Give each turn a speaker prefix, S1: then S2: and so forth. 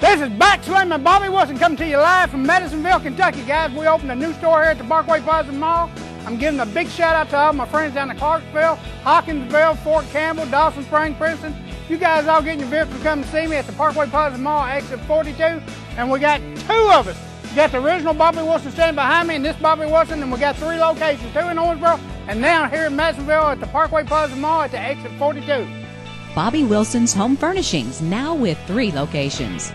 S1: This is Back Slim Bobby Wilson coming to you live from Madisonville, Kentucky, guys. We opened a new store here at the Parkway Plaza Mall. I'm giving a big shout out to all my friends down in Clarksville, Hopkinsville, Fort Campbell, Dawson Spring, Princeton. You guys all getting your vehicle to come and see me at the Parkway Plaza Mall, exit 42. And we got two of us. We got the original Bobby Wilson standing behind me and this Bobby Wilson, and we got three locations, two in Owensboro and now here in Madisonville at the Parkway Plaza Mall at the exit 42.
S2: Bobby Wilson's Home Furnishings, now with three locations.